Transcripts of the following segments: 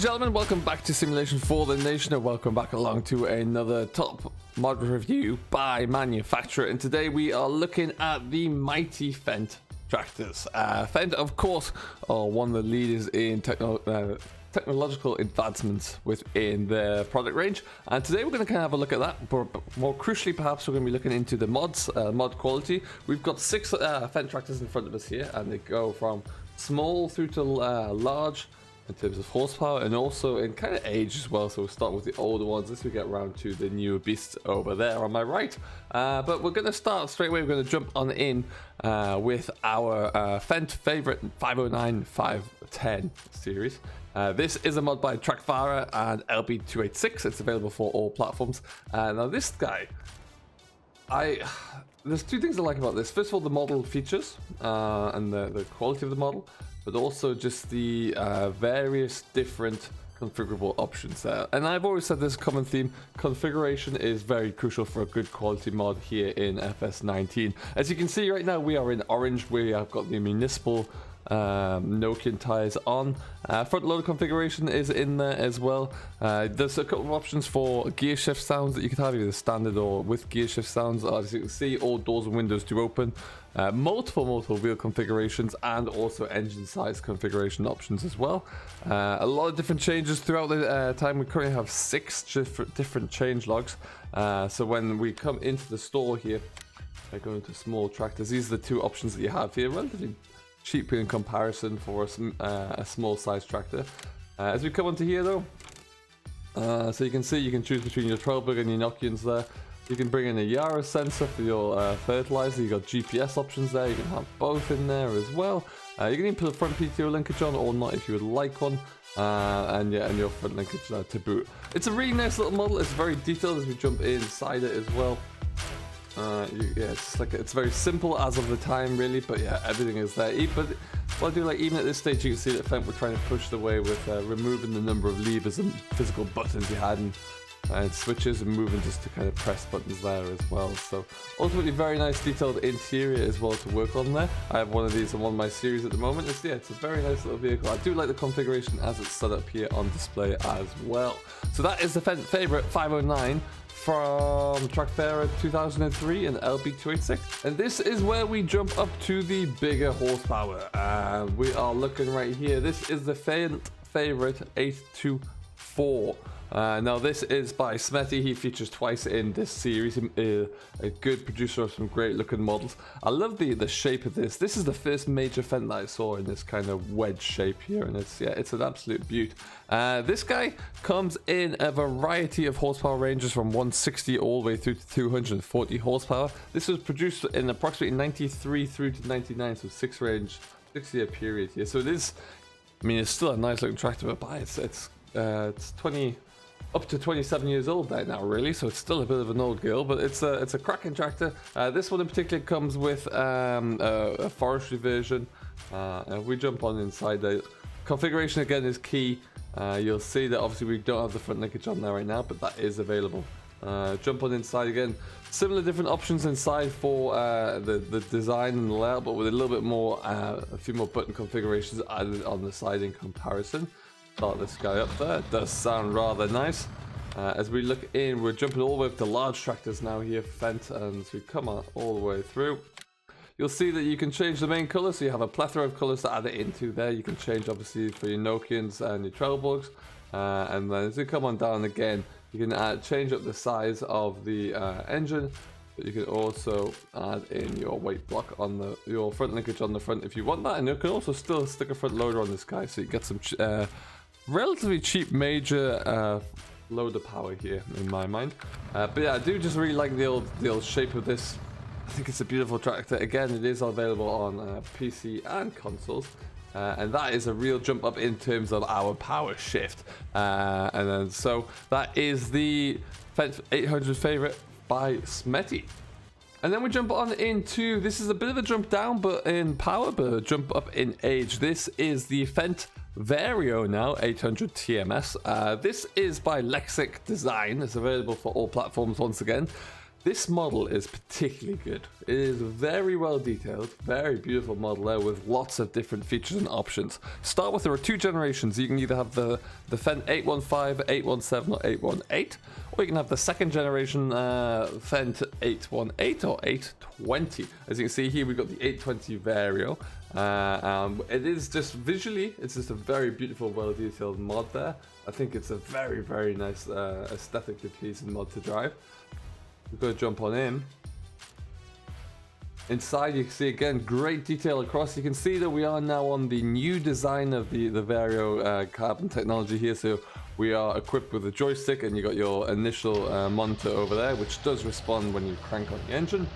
And gentlemen, welcome back to Simulation for the Nation, and welcome back along to another top mod review by manufacturer. And today we are looking at the mighty Fendt tractors. Uh, of course, are one of the leaders in techno uh, technological advancements within their product range. And today we're going to kind of have a look at that. But more crucially, perhaps we're going to be looking into the mods, uh, mod quality. We've got six uh, tractors in front of us here, and they go from small through to uh, large in terms of horsepower and also in kind of age as well. So we'll start with the older ones as we get around to the newer beasts over there on my right. Uh, but we're going to start straight away. We're going to jump on in uh, with our uh, Fendt favorite 509 510 series. Uh, this is a mod by Trackfahrer and LB286. It's available for all platforms. Uh, now this guy, I there's two things I like about this. First of all, the model features uh, and the, the quality of the model but also just the uh, various different configurable options there. And I've always said this common theme, configuration is very crucial for a good quality mod here in FS19. As you can see right now, we are in orange, we have got the municipal um, Nokian tires on. Uh, front loader configuration is in there as well. Uh, there's a couple of options for gear shift sounds that you could have, either standard or with gear shift sounds. As you can see, all doors and windows do open. Uh, multiple, multiple wheel configurations and also engine size configuration options as well. Uh, a lot of different changes throughout the uh, time. We currently have six different change logs. Uh, so when we come into the store here, I go into small tractors. These are the two options that you have here. Relatively cheap in comparison for a, uh, a small size tractor. Uh, as we come onto here though, uh, so you can see you can choose between your Trelleborg and your Nokians there. You can bring in a Yara sensor for your uh, fertilizer. You've got GPS options there. You can have both in there as well. Uh, you can even put a front PTO linkage on or not if you would like one. Uh, and yeah, and your front linkage to boot. It's a really nice little model. It's very detailed as we jump inside it as well. Uh, you, yeah, it's like it's very simple as of the time, really. But yeah, everything is there. But what I do like, even at this stage, you can see that Fendt were trying to push the way with uh, removing the number of levers and physical buttons you had, and, and switches and moving just to kind of press buttons there as well. So ultimately, very nice detailed interior as well to work on there. I have one of these in one of my series at the moment. It's yeah, it's a very nice little vehicle. I do like the configuration as it's set up here on display as well. So that is the Fendt favorite 509 from Trackfahrer 2003 and LB286. And this is where we jump up to the bigger horsepower. Uh, we are looking right here. This is the Fendt favorite 824 uh, now this is by Smetty, he features twice in this series, uh, a good producer of some great looking models. I love the, the shape of this. This is the first major Fendt that I saw in this kind of wedge shape here and it's yeah, it's an absolute beaut. Uh, this guy comes in a variety of horsepower ranges from 160 all the way through to 240 horsepower. This was produced in approximately 93 through to 99, so six range, six year period here. So it is, I mean, it's still a nice looking tractor, but it's, it's, uh, it's 20, up to 27 years old right now really so it's still a bit of an old girl but it's a it's a cracking tractor. Uh, this one in particular comes with um, a, a, forestry version. Uh, we jump on inside. The configuration again is key. Uh, you'll see that obviously we don't have the front linkage on there right now but that is available. Uh, jump on inside again. Similar different options inside for uh, the the design and the layout but with a little bit more uh, a few more button configurations added on the side in comparison start this guy up there. It does sound rather nice. Uh, as we look in, we're jumping all the way up to large tractors now here, Fendt, and we come on all the way through, you'll see that you can change the main color, so you have a plethora of colors to add it into there. You can change, obviously, for your Nokians and your Trelleborgs, uh, and then as you come on down again, you can add, change up the size of the uh, engine, but you can also add in your weight block on the your front linkage on the front if you want that, and you can also still stick a front loader on this guy, so you get some uh, relatively cheap major uh, loader power here in my mind. Uh, but yeah, I do just really like the old, the old shape of this. I think it's a beautiful tractor. Again, it is available on uh, PC and consoles. Uh, and that is a real jump up in terms of our power shift. Uh, and then so that is the 800 favorite by Smetty. And then we jump on into, this is a bit of a jump down but in power, but a jump up in age. This is the Fendt Vario now, 800 TMS. Uh, this is by Lexic Design. It's available for all platforms once again. This model is particularly good. It is very well detailed, very beautiful model there with lots of different features and options. Start with there are two generations. You can either have the, the Fendt 815, 817 or 818, or you can have the second generation uh, Fendt 818 or 820. As you can see here, we've got the 820 Vario. Uh, um, it is just visually, it's just a very beautiful, well detailed mod there. I think it's a very, very nice uh, aesthetically pleasing mod to drive. We've got to jump on in. Inside you can see again great detail across. You can see that we are now on the new design of the, the Vario uh, carbon technology here. So we are equipped with a joystick and you got your initial uh, monitor over there which does respond when you crank on the engine.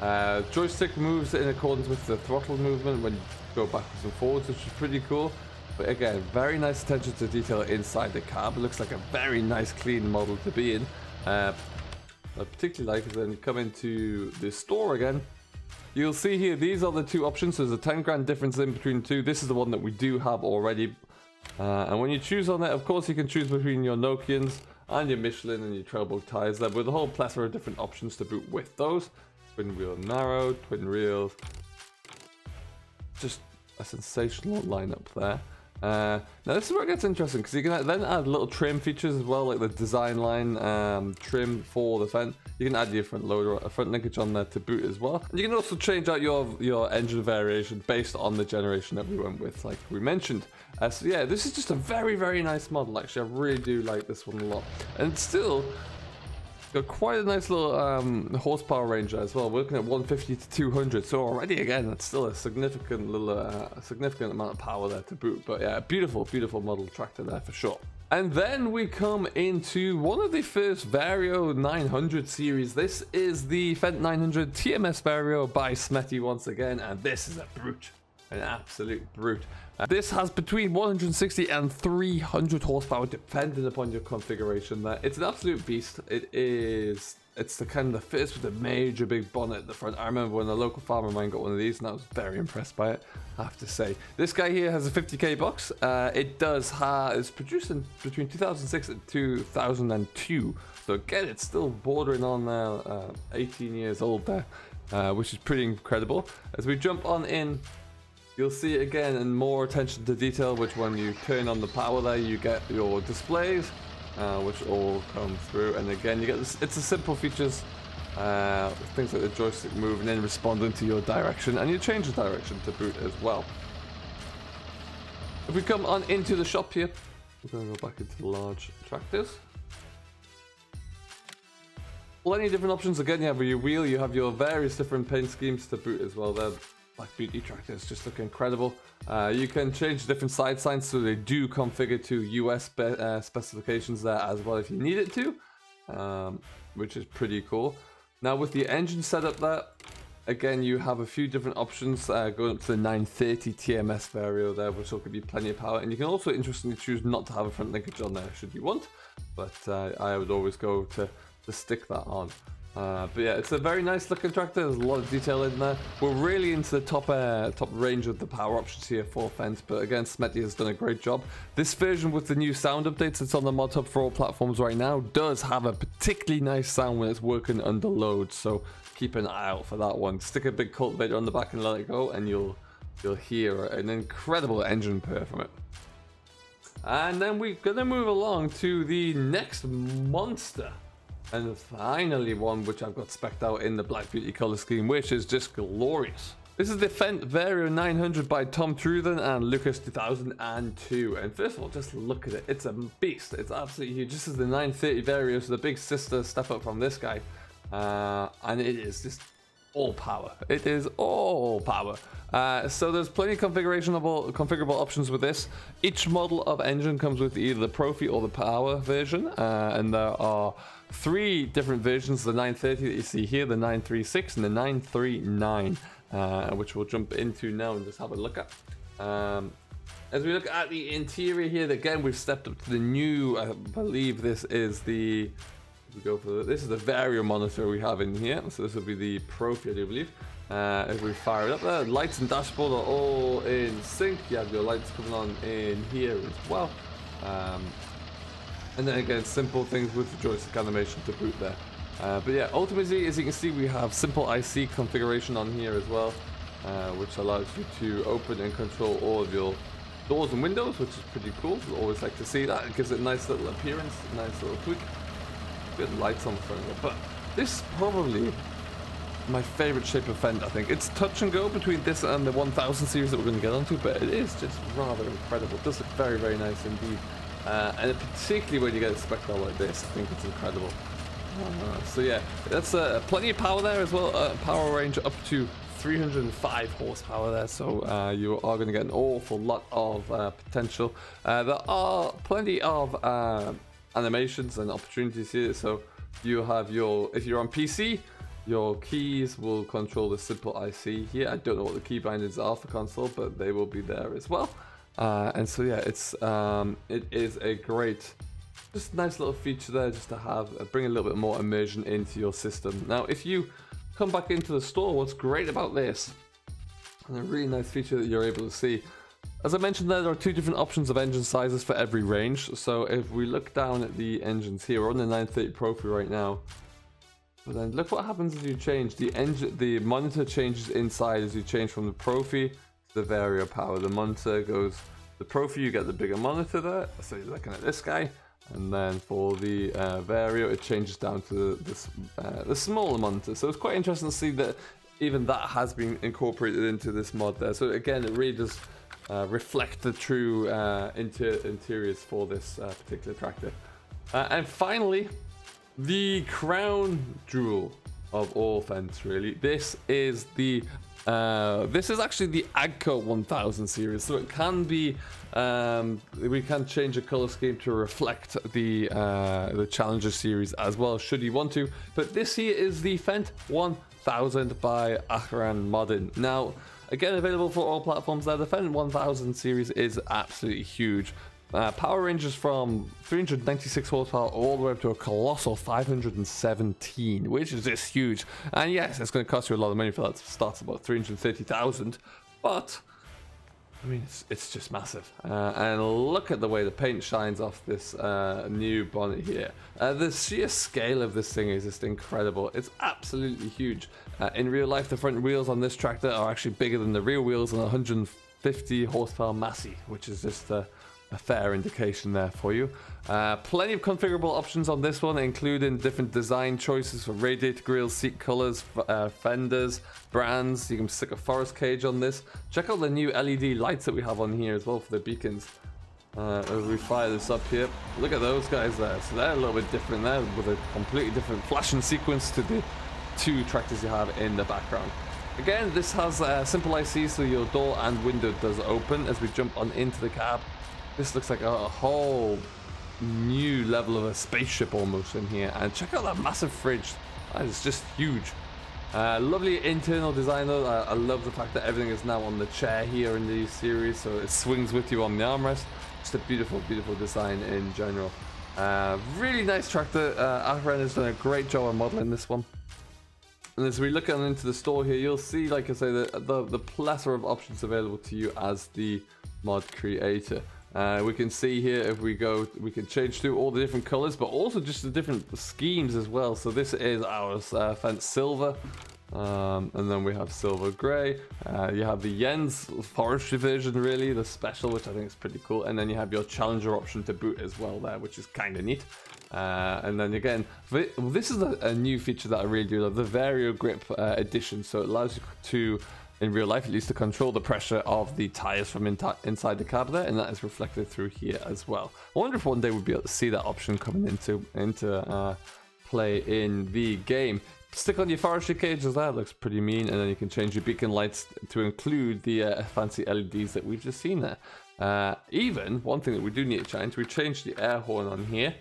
Uh, joystick moves in accordance with the throttle movement when you go backwards and forwards which is pretty cool. But again, very nice attention to detail inside the cab. It looks like a very nice clean model to be in. Uh, I particularly like is when you come into the store again, you'll see here, these are the two options. There's a 10 grand difference in between two. This is the one that we do have already. Uh, and when you choose on it, of course, you can choose between your Nokians and your Michelin and your Trelleborg tires there with a whole plethora of different options to boot with those. Twin wheel narrow, twin reels. Just a sensational lineup there. Uh, now this is where it gets interesting because you can then add little trim features as well, like the design line um, trim for the Fendt. You can add your front loader, a front linkage on there to boot as well. And you can also change out your your engine variation based on the generation that we went with, like we mentioned. Uh, so yeah, this is just a very very nice model. Actually, I really do like this one a lot, and still Got quite a nice little um, horsepower range as well. We're looking at 150 to 200, so already again, that's still a significant little, uh, significant amount of power there to boot. But yeah, beautiful, beautiful model tractor there for sure. And then we come into one of the first Vario 900 series. This is the Fendt 900 TMS Vario by Smetty once again, and this is a brute, an absolute brute. Uh, this has between 160 and 300 horsepower depending upon your configuration there. It's an absolute beast. It is it's the kind of the first with a major big bonnet at the front. I remember when a local farmer of mine got one of these and I was very impressed by it, I have to say. This guy here has a 50k box. Uh, it does have, it's produced in between 2006 and 2002. So again, it's still bordering on uh, 18 years old there, uh, which is pretty incredible. As we jump on in You'll see again and more attention to detail, which when you turn on the power there, you get your displays, uh, which all come through. And again, you get this, it's a simple features, uh, things like the joystick moving in, responding to your direction, and you change the direction to boot as well. If we come on into the shop here, we're going to go back into the large tractors. Plenty different options. Again, you have your wheel, you have your various different paint schemes to boot as well there. Black Beauty tractors just look incredible. Uh, you can change different side signs so they do configure to US spe uh, specifications there as well if you need it to, um, which is pretty cool. Now with the engine setup there, again you have a few different options uh, going up to the 930 TMS Vario there, which will give you plenty of power. And you can also interestingly choose not to have a front linkage on there should you want, but uh, I would always go to, to stick that on. Uh, but yeah, it's a very nice looking tractor. There's a lot of detail in there. We're really into the top uh, top range of the power options here for Fendt, but again, Smetty has done a great job. This version with the new sound updates that's on the mod hub for all platforms right now does have a particularly nice sound when it's working under load, so keep an eye out for that one. Stick a big cultivator on the back and let it go, and you'll you'll hear an incredible engine purr from it. And then we're gonna move along to the next monster. And finally one which I've got specced out in the Black Beauty color scheme, which is just glorious. This is the Fendt Vario 900 by Tom Truthen and Lucas 2002. And first of all, just look at it. It's a beast. It's absolutely huge. This is the 930 Vario, so the big sister step up from this guy. Uh, and it is just all power. It is all power. Uh, so there's plenty of configurationable, configurable options with this. Each model of engine comes with either the Profi or the Power version, uh, and there are three different versions: the 930 that you see here, the 936, and the 939, uh, which we'll jump into now and just have a look at. Um, as we look at the interior here, again we've stepped up to the new. I believe this is the we go for the, this is the Vario monitor we have in here. So this will be the Profi, I do believe. Uh, if we fire it up there, lights and dashboard are all in sync. You have your lights coming on in here as well. Um, and then again, simple things with the joystick animation to boot there. Uh, but yeah, ultimately, as you can see, we have simple IC configuration on here as well, uh, which allows you to open and control all of your doors and windows, which is pretty cool. We always like to see that. It gives it a nice little appearance, nice little tweak. Good lights on the front of it. But this is probably my favorite shape of fender, I think. It's touch and go between this and the 1000 series that we're going to get onto, but it is just rather incredible. It does look very, very nice indeed. Uh, and particularly when you get a spec like this, I think it's incredible. Uh, so yeah, that's uh, plenty of power there as well. Uh, power range up to 305 horsepower there, so uh, you are going to get an awful lot of uh, potential. Uh, there are plenty of uh, animations and opportunities here. So you have your, if you're on PC, your keys will control the simple IC here. I don't know what the key bindings are for console, but they will be there as well. Uh, and so yeah, it's um, it is a great, just nice little feature there, just to have uh, bring a little bit more immersion into your system. Now, if you come back into the store, what's great about this, and a really nice feature that you're able to see, as I mentioned there, there are two different options of engine sizes for every range. So if we look down at the engines here, we're on the 930 Profi right now. But then look what happens as you change. The engine, the monitor changes inside as you change from the Profi Vario power. The monitor goes, the Profi you get the bigger monitor there. So you're looking at this guy. And then for the uh, Vario, it changes down to this, uh, the smaller monitor. So it's quite interesting to see that even that has been incorporated into this mod there. So again, it really does uh, reflect the true uh, inter interiors for this uh, particular tractor. Uh, and finally, the crown jewel of all Fendt, really. This is the uh, this is actually the Agco 1000 series, so it can be um, we can change the color scheme to reflect the uh, the Challenger series as well, should you want to. But this here is the Fendt 1000 by Aacheran Modding. Now, again, available for all platforms. There, the Fendt 1000 series is absolutely huge. Uh, power ranges from 396 horsepower all the way up to a colossal 517, which is just huge. And yes, it's going to cost you a lot of money for that. It starts about 330,000, but I mean, it's, it's just massive. Uh, and look at the way the paint shines off this uh, new bonnet here. Uh, the sheer scale of this thing is just incredible. It's absolutely huge. Uh, in real life, the front wheels on this tractor are actually bigger than the rear wheels on a 150 horsepower Massey, which is just uh, a fair indication there for you. Uh, plenty of configurable options on this one, including different design choices for radiator grills, seat colors, uh, fenders, brands. You can stick a forest cage on this. Check out the new LED lights that we have on here as well for the beacons. Uh, as we fire this up here, look at those guys there. So they're a little bit different there with a completely different flashing sequence to the two tractors you have in the background. Again, this has a simple IC so your door and window does open as we jump on into the cab. This looks like a, a whole new level of a spaceship almost in here. And check out that massive fridge. That is just huge. Uh, lovely internal design though. I, I, love the fact that everything is now on the chair here in the series, so it swings with you on the armrest. Just a beautiful, beautiful design in general. Uh, really nice tractor. Uh, has done a great job on modeling this one. And as we look into the store here, you'll see, like I say, the, the, the plethora of options available to you as the mod creator. Uh, we can see here if we go, we can change through all the different colors, but also just the different schemes as well. So this is our uh, Fendt silver. Um, and then we have silver gray. Uh, you have the Yen's forestry version, really, the special, which I think is pretty cool. And then you have your challenger option to boot as well there, which is kind of neat. Uh, and then again, this is a, a, new feature that I really do love, the Vario Grip uh, edition. So it allows you to in real life, at least to control the pressure of the tires from in inside the cab there, and that is reflected through here as well. I wonder if one day we'll be able to see that option coming into into uh, play in the game. Stick on your forestry cage as that looks pretty mean, and then you can change your beacon lights to include the uh, fancy LEDs that we've just seen there. Uh, even one thing that we do need to change, we changed the air horn on here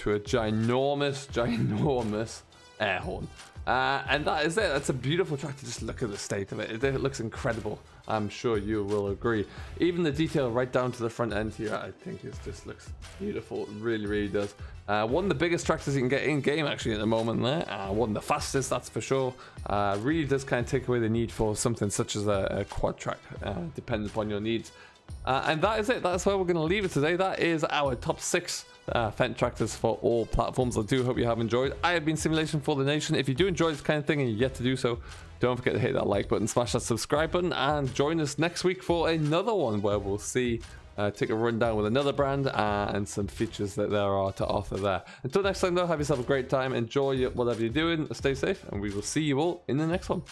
to a ginormous, ginormous air horn. Uh, and that is it. That's a beautiful track to just look at the state of it. It, looks incredible. I'm sure you will agree. Even the detail right down to the front end here, I think it just looks beautiful. It really, really does. Uh, one of the biggest tractors you can get in game actually at the moment there. Uh, one of the fastest, that's for sure. Uh, really does kind of take away the need for something such as a, a quad track, uh, depending upon your needs. Uh, and that is it. That's where we're going to leave it today. That is our top six uh, Fendt tractors for all platforms. I do hope you have enjoyed. I have been Simulation for the Nation. If you do enjoy this kind of thing and you're yet to do so, don't forget to hit that like button, smash that subscribe button, and join us next week for another one where we'll see, uh, take a rundown with another brand uh, and some features that there are to offer there. Until next time, though, have yourself a great time. Enjoy whatever you're doing. Stay safe, and we will see you all in the next one.